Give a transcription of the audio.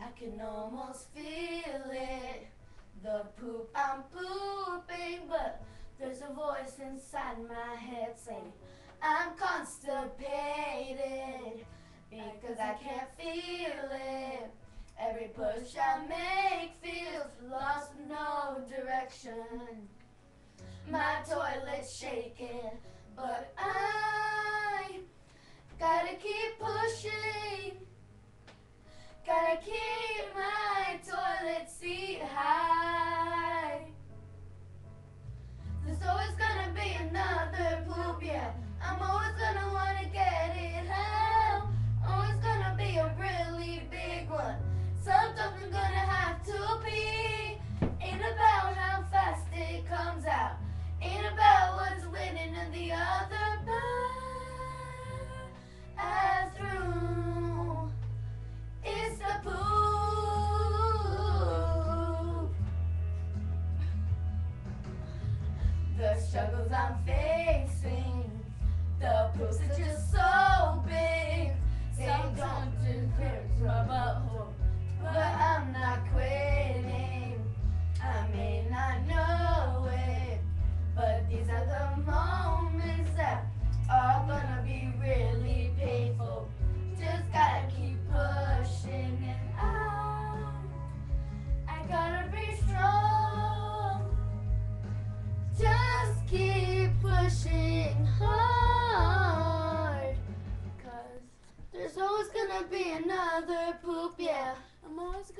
I can almost feel it. The poop I'm pooping, but there's a voice inside my head saying I'm constipated because I can't feel it. Every push I make feels lost, no direction. My toilet's shaking, but I gotta keep pushing. Gotta keep The struggles I'm facing. The poops are just so pushing hard. Cause there's always gonna be another poop, yeah. I'm always gonna